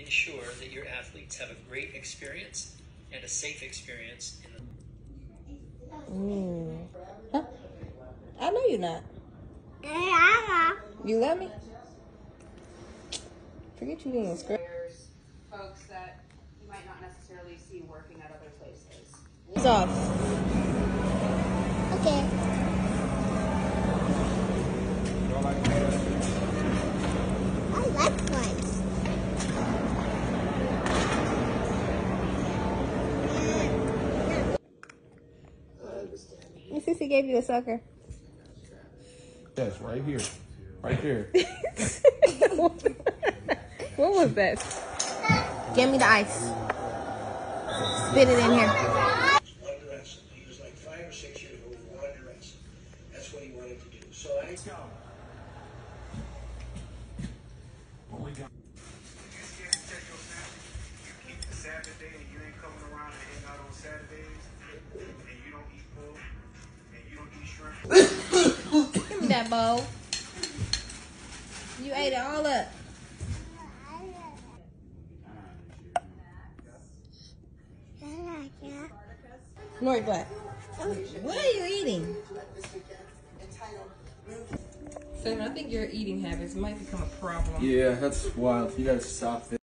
ensure that your athletes have a great experience and a safe experience in the Mm. Huh? I know you're not. You love me? Forget you being scared. There's folks that you might not necessarily see working at other places. It's Your sissy gave you a sucker. Yes, right here. Right there. what was that? Give me the ice. Spit it in here. one dress. He was like five or six years old, one dress. That's what he wanted to do. So I. shrimp. That bowl. You ate it all up. Nori, what? What are you eating? Simon, I think your eating habits might become a problem. Yeah, that's wild. You gotta stop it.